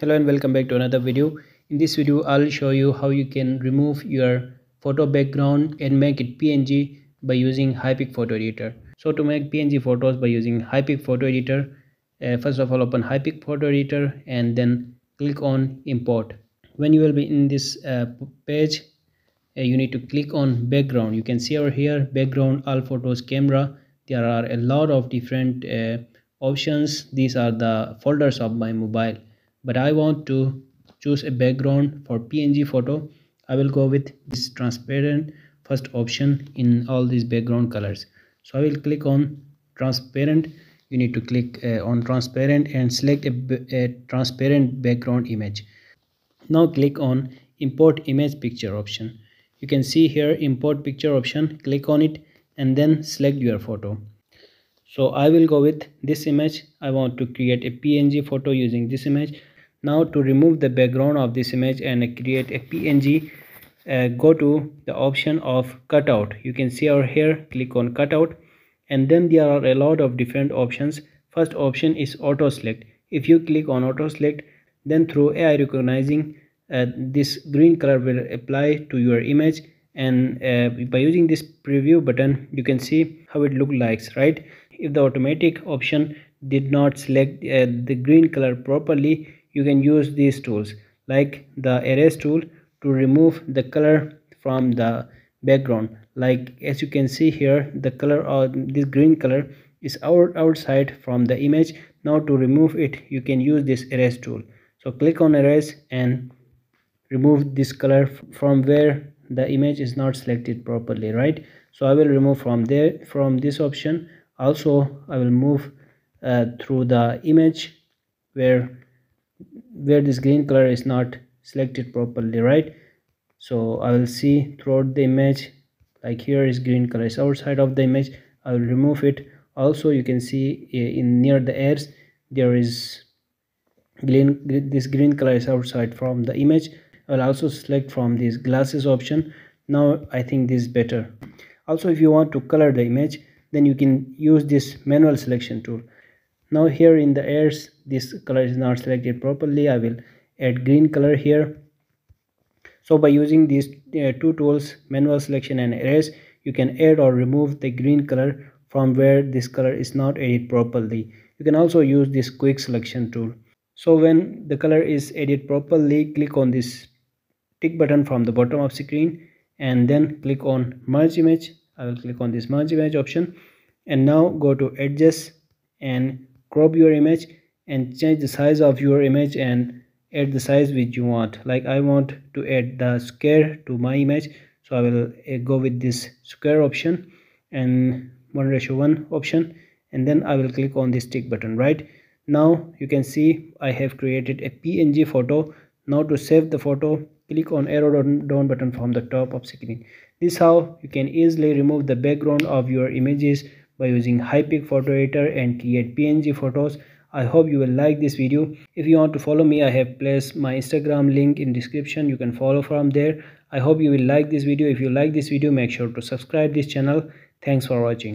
hello and welcome back to another video. In this video i'll show you how you can remove your photo background and make it png by using hypic photo editor. So to make png photos by using hypic photo editor uh, first of all open hypic photo editor and then click on import. When you will be in this uh, page uh, you need to click on background. You can see over here background all photos camera. There are a lot of different uh, options. These are the folders of my mobile but I want to choose a background for PNG photo. I will go with this transparent first option in all these background colors. So I will click on transparent. You need to click uh, on transparent and select a, a transparent background image. Now click on import image picture option. You can see here import picture option. Click on it and then select your photo. So i will go with this image. I want to create a png photo using this image now to remove the background of this image and create a png uh, go to the option of cutout. You can see over here click on cutout and then there are a lot of different options. First option is auto select. If you click on auto select then through ai recognizing uh, this green color will apply to your image. And uh, by using this preview button you can see how it looks like right? If the automatic option did not select uh, the green color properly you can use these tools like the erase tool to remove the color from the background. Like as you can see here the color or this green color is out outside from the image. Now to remove it you can use this erase tool. So click on erase and remove this color from where the image is not selected properly right? So i will remove from there from this option. Also i will move uh, through the image where where this green color is not selected properly right? So i will see throughout the image like here is green color is outside of the image i will remove it. Also you can see eh, in near the ears there is green this green color is outside from the image. I will also select from this glasses option. Now i think this is better. Also if you want to color the image then you can use this manual selection tool now here in the airs this color is not selected properly. I will add green color here. So by using these uh, two tools manual selection and erase you can add or remove the green color from where this color is not added properly. You can also use this quick selection tool. So when the color is added properly click on this tick button from the bottom of screen and then click on merge image. I will click on this merge image option. And now go to adjust and crop your image and change the size of your image and add the size which you want. Like i want to add the square to my image so i will uh, go with this square option and 1 ratio 1 option and then i will click on this tick button right? Now you can see i have created a png photo. Now to save the photo click on arrow down button from the top of screen. This how you can easily remove the background of your images by using Hypic photo editor and create PNG photos. I hope you will like this video. If you want to follow me, I have placed my Instagram link in description. You can follow from there. I hope you will like this video. If you like this video, make sure to subscribe this channel. Thanks for watching.